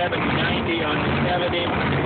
790 on the 70,